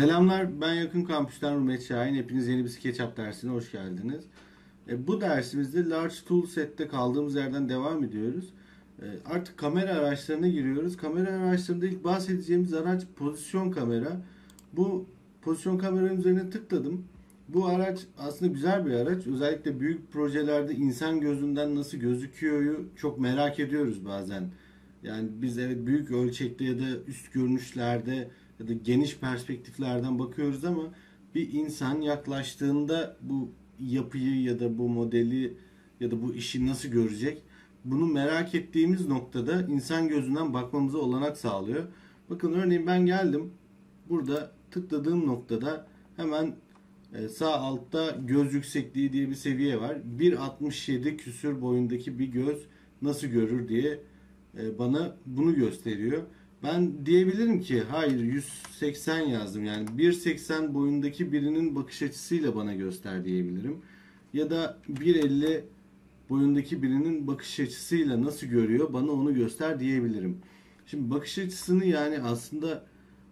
Selamlar, ben Yakın Kampüs'ten Rumet Şahin. Hepiniz yeni bir SketchUp dersine hoş geldiniz. E, bu dersimizde Large Tool Set'te kaldığımız yerden devam ediyoruz. E, artık kamera araçlarına giriyoruz. Kamera araçlarında ilk bahsedeceğimiz araç pozisyon kamera. Bu pozisyon kameranın üzerine tıkladım. Bu araç aslında güzel bir araç. Özellikle büyük projelerde insan gözünden nasıl gözüküyor çok merak ediyoruz bazen. Yani biz evet büyük ölçekte ya da üst görünüşlerde ya da geniş perspektiflerden bakıyoruz ama bir insan yaklaştığında bu yapıyı ya da bu modeli ya da bu işi nasıl görecek? Bunu merak ettiğimiz noktada insan gözünden bakmamıza olanak sağlıyor. Bakın örneğin ben geldim. Burada tıkladığım noktada hemen e, sağ altta göz yüksekliği diye bir seviye var. 1.67 küsür boyundaki bir göz nasıl görür diye e, bana bunu gösteriyor. Ben diyebilirim ki hayır 180 yazdım yani 1.80 boyundaki birinin bakış açısıyla bana göster diyebilirim. Ya da 1.50 boyundaki birinin bakış açısıyla nasıl görüyor bana onu göster diyebilirim. Şimdi bakış açısını yani aslında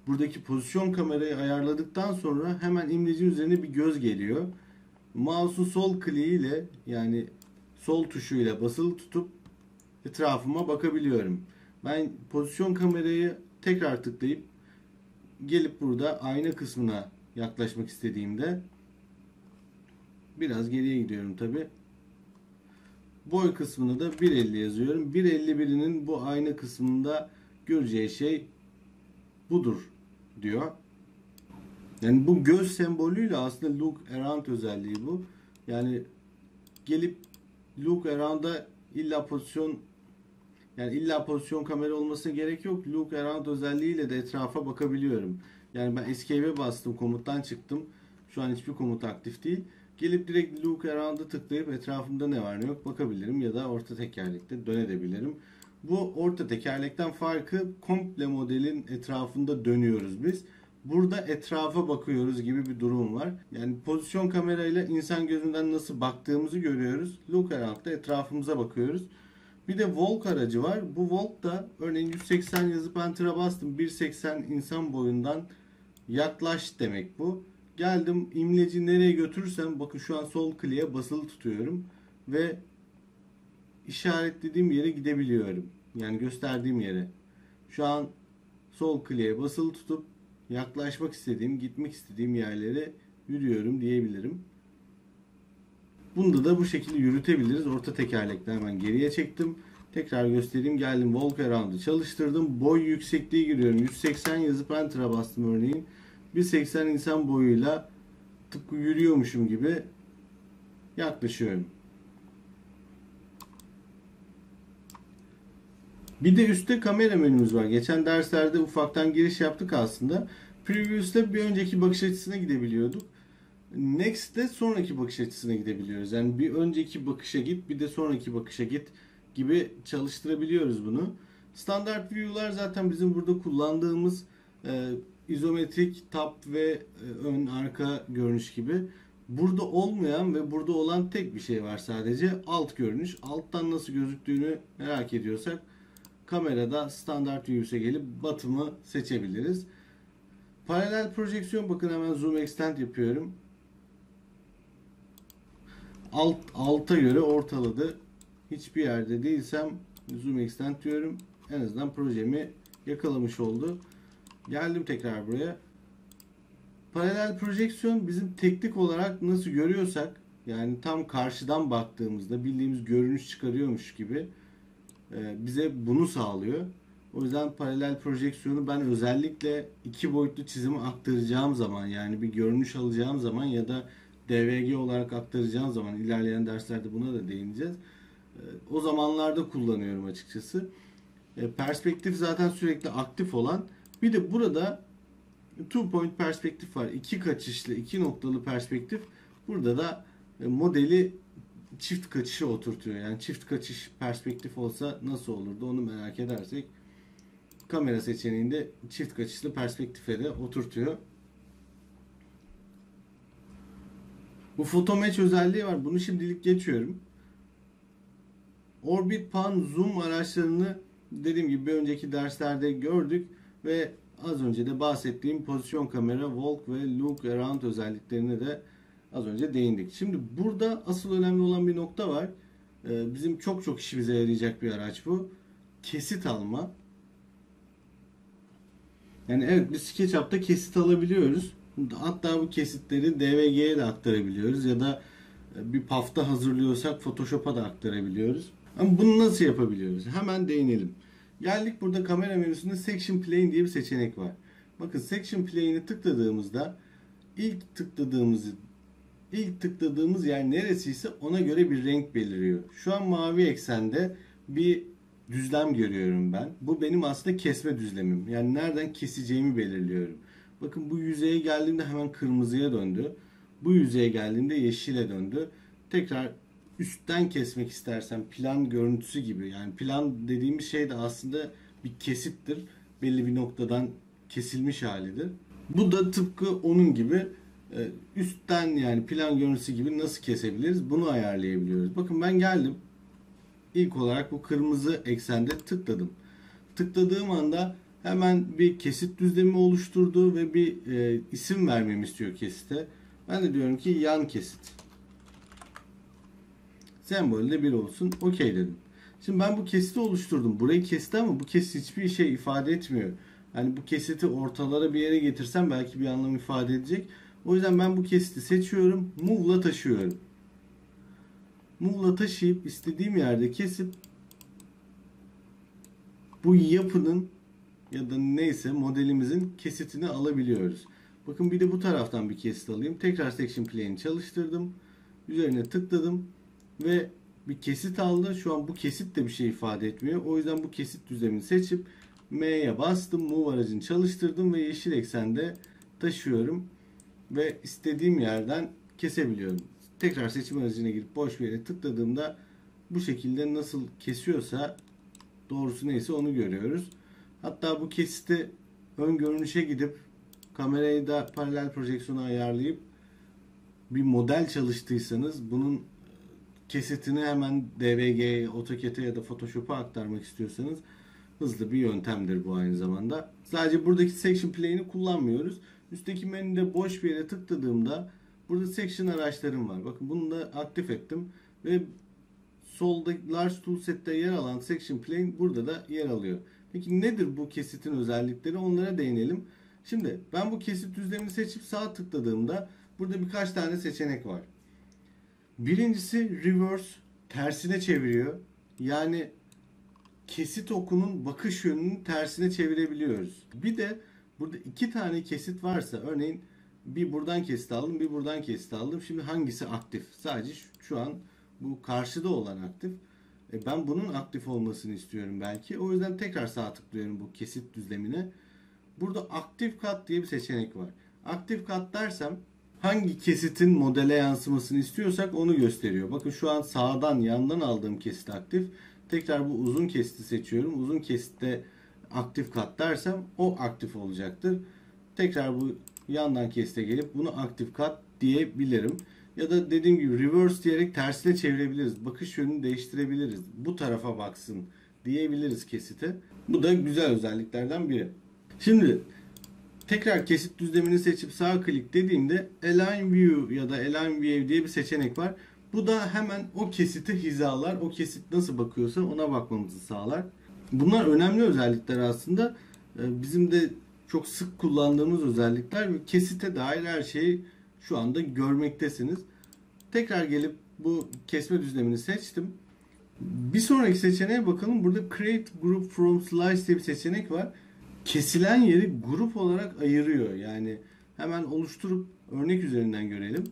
buradaki pozisyon kamerayı ayarladıktan sonra hemen imlecin üzerine bir göz geliyor. Mouse'un sol kliğiyle yani sol tuşuyla basılı tutup etrafıma bakabiliyorum. Ben pozisyon kamerayı tekrar tıklayıp gelip burada ayna kısmına yaklaşmak istediğimde biraz geriye gidiyorum tabi. Boy kısmını da 1.50 yazıyorum. 1.51'inin bu ayna kısmında göreceği şey budur diyor. Yani bu göz sembolüyle aslında look around özelliği bu. Yani gelip look around'a illa pozisyon yani illa pozisyon kamera olmasına gerek yok. Look around özelliğiyle de etrafa bakabiliyorum. Yani ben escape'e bastım, komuttan çıktım. Şu an hiçbir komut aktif değil. Gelip direkt look around'a tıklayıp etrafımda ne var ne yok bakabilirim ya da orta tekerlekte dönebilirim. Bu orta tekerlekten farkı komple modelin etrafında dönüyoruz biz. Burada etrafa bakıyoruz gibi bir durum var. Yani pozisyon kamerayla insan gözünden nasıl baktığımızı görüyoruz. Look around'da etrafımıza bakıyoruz. Bir de Volk aracı var. Bu Volk da örneğin 180 yazıp enter'a bastım. 1.80 insan boyundan yaklaş demek bu. Geldim imleci nereye götürürsem bakın şu an sol kliğe basılı tutuyorum ve işaretlediğim yere gidebiliyorum. Yani gösterdiğim yere. Şu an sol kliğe basılı tutup yaklaşmak istediğim, gitmek istediğim yerlere yürüyorum diyebilirim. Bunda da bu şekilde yürütebiliriz. Orta tekerlekten hemen geriye çektim. Tekrar göstereyim. Geldim walk around'ı çalıştırdım. Boy yüksekliği giriyorum. 180 yazıp enter'a bastım örneğin. 1.80 insan boyuyla tıpkı yürüyormuşum gibi yaklaşıyorum. Bir de üstte kamera menümüz var. Geçen derslerde ufaktan giriş yaptık aslında. Previous'ta bir önceki bakış açısına gidebiliyorduk. Next'te sonraki bakış açısına gidebiliyoruz. Yani bir önceki bakışa git bir de sonraki bakışa git gibi çalıştırabiliyoruz bunu. Standart view'lar zaten bizim burada kullandığımız e, izometrik tap ve e, ön arka görünüş gibi. Burada olmayan ve burada olan tek bir şey var sadece alt görünüş. Alttan nasıl gözüktüğünü merak ediyorsak kamerada standart view'e gelip batımı seçebiliriz. Paralel projeksiyon bakın hemen zoom extend yapıyorum alt alta göre ortaladı. Hiçbir yerde değilsem zoom extend diyorum. En azından projemi yakalamış oldu. Geldim tekrar buraya. Paralel projeksiyon bizim teknik olarak nasıl görüyorsak yani tam karşıdan baktığımızda bildiğimiz görünüş çıkarıyormuş gibi e, bize bunu sağlıyor. O yüzden paralel projeksiyonu ben özellikle iki boyutlu çizimi aktaracağım zaman yani bir görünüş alacağım zaman ya da DVG olarak aktaracağım zaman ilerleyen derslerde buna da değineceğiz. Ee, o zamanlarda kullanıyorum açıkçası. Ee, perspektif zaten sürekli aktif olan. Bir de burada two point perspektif var. İki kaçışlı, iki noktalı perspektif. Burada da e, modeli çift kaçışa oturtuyor. Yani çift kaçış perspektif olsa nasıl olurdu onu merak edersek kamera seçeneğinde çift kaçışlı perspektife de oturtuyor. Bu fotomatch özelliği var. Bunu şimdilik geçiyorum. Orbit Pan Zoom araçlarını dediğim gibi bir önceki derslerde gördük ve az önce de bahsettiğim pozisyon kamera, walk ve look around özelliklerine de az önce değindik. Şimdi burada asıl önemli olan bir nokta var. Ee, bizim çok çok işimize yarayacak bir araç bu. Kesit alma. Yani evet biz SketchUp'ta kesit alabiliyoruz. Hatta bu kesitleri DVG'ye de aktarabiliyoruz ya da bir pafta hazırlıyorsak Photoshop'a da aktarabiliyoruz. Ama bunu nasıl yapabiliyoruz? Hemen değinelim. Geldik burada kamera menüsünde Section Plane diye bir seçenek var. Bakın Section Plane'i tıkladığımızda ilk tıkladığımız ilk tıkladığımız yer neresiyse ona göre bir renk beliriyor. Şu an mavi eksende bir düzlem görüyorum ben. Bu benim aslında kesme düzlemim. Yani nereden keseceğimi belirliyorum. Bakın bu yüzeye geldiğimde hemen kırmızıya döndü. Bu yüzeye geldiğimde yeşile döndü. Tekrar üstten kesmek istersen plan görüntüsü gibi. Yani plan dediğimiz şey de aslında bir kesittir. Belli bir noktadan kesilmiş halidir. Bu da tıpkı onun gibi e, üstten yani plan görüntüsü gibi nasıl kesebiliriz bunu ayarlayabiliyoruz. Bakın ben geldim. İlk olarak bu kırmızı eksende tıkladım. Tıkladığım anda hemen bir kesit düzlemi oluşturdu ve bir e, isim vermemi istiyor kesite. Ben de diyorum ki yan kesit. Sembolü de 1 olsun. Okey dedim. Şimdi ben bu kesiti oluşturdum. Burayı kesti ama bu kesit hiçbir şey ifade etmiyor. Yani bu kesiti ortalara bir yere getirsem belki bir anlam ifade edecek. O yüzden ben bu kesiti seçiyorum. Move'la taşıyorum. Move'la taşıyıp istediğim yerde kesip bu yapının ya da neyse modelimizin kesitini alabiliyoruz. Bakın bir de bu taraftan bir kesit alayım. Tekrar section plane'i çalıştırdım. Üzerine tıkladım ve bir kesit aldı. Şu an bu kesit de bir şey ifade etmiyor. O yüzden bu kesit düzlemini seçip M'ye bastım. Move aracını çalıştırdım ve yeşil eksende taşıyorum. Ve istediğim yerden kesebiliyorum. Tekrar seçim aracına girip boş bir yere tıkladığımda bu şekilde nasıl kesiyorsa doğrusu neyse onu görüyoruz. Hatta bu kesiti ön görünüşe gidip kamerayı da paralel projeksiyona ayarlayıp bir model çalıştıysanız bunun kesitini hemen DVG'ye, AutoCAD'e ya da Photoshop'a aktarmak istiyorsanız hızlı bir yöntemdir bu aynı zamanda. Sadece buradaki section plane'i kullanmıyoruz. Üstteki menüde boş bir yere tıkladığımda burada section araçlarım var. Bakın bunu da aktif ettim ve solda Large Toolset'te yer alan section plane burada da yer alıyor. Peki nedir bu kesitin özellikleri? Onlara değinelim. Şimdi ben bu kesit düzlemini seçip sağ tıkladığımda burada birkaç tane seçenek var. Birincisi reverse tersine çeviriyor. Yani kesit okunun bakış yönünün tersine çevirebiliyoruz. Bir de burada iki tane kesit varsa örneğin bir buradan kesit aldım bir buradan kesit aldım. Şimdi hangisi aktif? Sadece şu an bu karşıda olan aktif. E ben bunun aktif olmasını istiyorum belki. O yüzden tekrar sağ tıklıyorum bu kesit düzlemine. Burada aktif kat diye bir seçenek var. Aktif kat dersem hangi kesitin modele yansımasını istiyorsak onu gösteriyor. Bakın şu an sağdan yandan aldığım kesit aktif. Tekrar bu uzun kesiti seçiyorum. Uzun kesitte aktif kat dersem o aktif olacaktır. Tekrar bu yandan kesite gelip bunu aktif kat diyebilirim. Ya da dediğim gibi reverse diyerek tersine çevirebiliriz. Bakış yönünü değiştirebiliriz. Bu tarafa baksın diyebiliriz kesite. Bu da güzel özelliklerden biri. Şimdi tekrar kesit düzlemini seçip sağ klik dediğimde Align View ya da Align View diye bir seçenek var. Bu da hemen o kesiti hizalar. O kesit nasıl bakıyorsa ona bakmamızı sağlar. Bunlar önemli özellikler aslında. Ee, bizim de çok sık kullandığımız özellikler ve kesite dair her şeyi şu anda görmektesiniz. Tekrar gelip bu kesme düzlemini seçtim. Bir sonraki seçeneğe bakalım. Burada Create Group from Slice diye bir seçenek var. Kesilen yeri grup olarak ayırıyor. Yani hemen oluşturup örnek üzerinden görelim.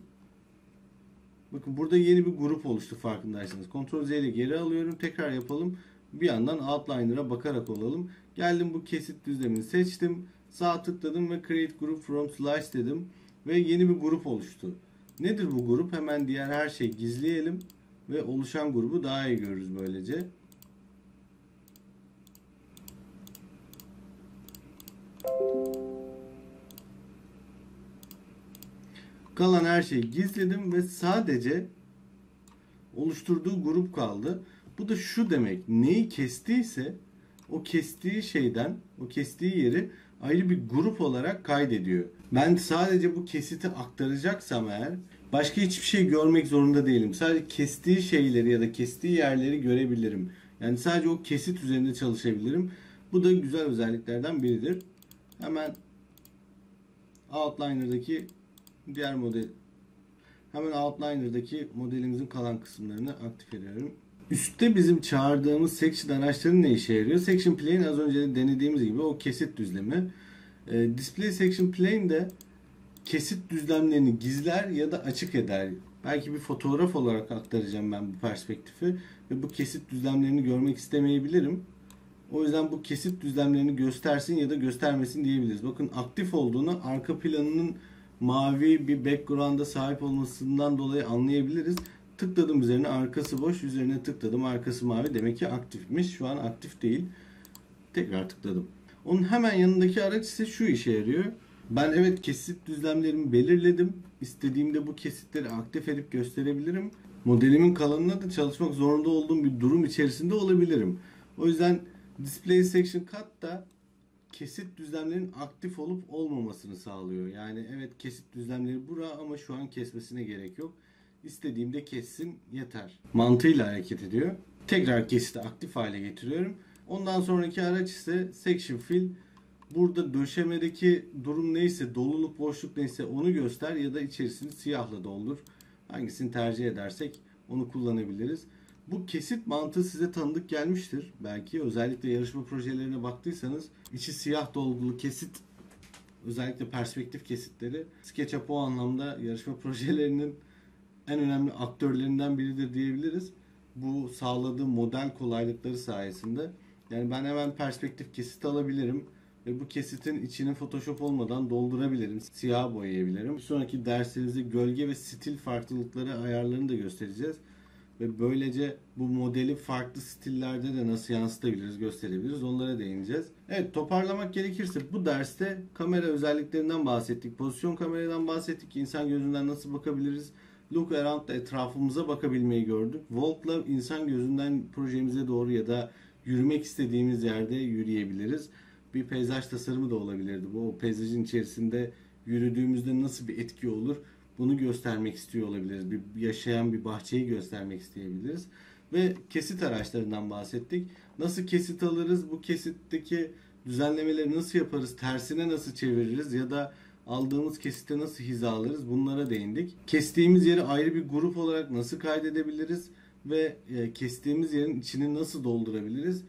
Bakın burada yeni bir grup oluştu farkındaysanız. Ctrl Z ile geri alıyorum. Tekrar yapalım. Bir yandan Outliner bakarak olalım. Geldim bu kesit düzlemini seçtim. Sağ tıkladım ve Create Group from Slice dedim. Ve yeni bir grup oluştu. Nedir bu grup? Hemen diğer her şeyi gizleyelim. Ve oluşan grubu daha iyi görürüz böylece. Kalan her şeyi gizledim ve sadece oluşturduğu grup kaldı. Bu da şu demek. Neyi kestiyse o kestiği şeyden, o kestiği yeri ayrı bir grup olarak kaydediyor. Ben sadece bu kesiti aktaracaksam eğer başka hiçbir şey görmek zorunda değilim. Sadece kestiği şeyleri ya da kestiği yerleri görebilirim. Yani sadece o kesit üzerinde çalışabilirim. Bu da güzel özelliklerden biridir. Hemen Outliner'daki diğer model hemen Outliner'daki modelimizin kalan kısımlarını aktif ediyorum. Üstte bizim çağırdığımız section araçları ne işe yarıyor? Section plane az önce de denediğimiz gibi o kesit düzlemi. E, display section plane de kesit düzlemlerini gizler ya da açık eder. Belki bir fotoğraf olarak aktaracağım ben bu perspektifi ve bu kesit düzlemlerini görmek istemeyebilirim. O yüzden bu kesit düzlemlerini göstersin ya da göstermesin diyebiliriz. Bakın aktif olduğunu arka planının mavi bir background'a sahip olmasından dolayı anlayabiliriz. Tıkladım üzerine arkası boş, üzerine tıkladım arkası mavi. Demek ki aktifmiş. Şu an aktif değil. Tekrar tıkladım. Onun hemen yanındaki araç ise şu işe yarıyor. Ben evet kesit düzlemlerimi belirledim. İstediğimde bu kesitleri aktif edip gösterebilirim. Modelimin kalanına da çalışmak zorunda olduğum bir durum içerisinde olabilirim. O yüzden Display Section Cut da kesit düzlemlerin aktif olup olmamasını sağlıyor. Yani evet kesit düzlemleri bura ama şu an kesmesine gerek yok. İstediğimde kessin yeter. Mantığıyla hareket ediyor. Tekrar kesiti aktif hale getiriyorum. Ondan sonraki araç ise Section Fill. Burada döşemedeki durum neyse, doluluk, boşluk neyse onu göster ya da içerisini siyahla doldur. Hangisini tercih edersek onu kullanabiliriz. Bu kesit mantığı size tanıdık gelmiştir. Belki özellikle yarışma projelerine baktıysanız içi siyah dolgulu kesit özellikle perspektif kesitleri SketchUp o anlamda yarışma projelerinin en önemli aktörlerinden biridir diyebiliriz. Bu sağladığı model kolaylıkları sayesinde. Yani ben hemen perspektif kesit alabilirim ve bu kesitin içini Photoshop olmadan doldurabilirim. Siyah boyayabilirim. Bir sonraki dersimizde gölge ve stil farklılıkları ayarlarını da göstereceğiz. Ve böylece bu modeli farklı stillerde de nasıl yansıtabiliriz, gösterebiliriz. Onlara değineceğiz. Evet toparlamak gerekirse bu derste kamera özelliklerinden bahsettik. Pozisyon kameradan bahsettik. İnsan gözünden nasıl bakabiliriz? Look Around'da etrafımıza bakabilmeyi gördük. Volt'la insan gözünden projemize doğru ya da yürümek istediğimiz yerde yürüyebiliriz. Bir peyzaj tasarımı da olabilirdi. Bu o peyzajın içerisinde yürüdüğümüzde nasıl bir etki olur? Bunu göstermek istiyor olabiliriz. Bir yaşayan bir bahçeyi göstermek isteyebiliriz. Ve kesit araçlarından bahsettik. Nasıl kesit alırız? Bu kesitteki düzenlemeleri nasıl yaparız? Tersine nasıl çeviririz? Ya da aldığımız kesitte nasıl hizalarız? Bunlara değindik. Kestiğimiz yeri ayrı bir grup olarak nasıl kaydedebiliriz? Ve e, kestiğimiz yerin içini nasıl doldurabiliriz?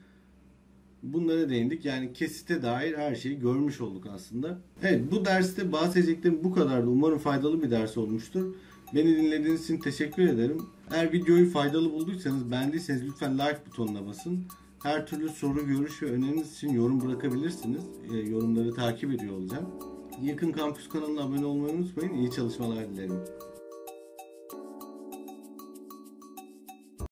Bunlara değindik. Yani kesite dair her şeyi görmüş olduk aslında. Evet bu derste bahsedeceklerim bu kadardı. Umarım faydalı bir ders olmuştur. Beni dinlediğiniz için teşekkür ederim. Eğer videoyu faydalı bulduysanız beğendiyseniz lütfen like butonuna basın. Her türlü soru, görüş ve öneriniz için yorum bırakabilirsiniz. E, yorumları takip ediyor olacağım. Yakın Kampüs kanalına abone olmayı unutmayın. İyi çalışmalar dilerim.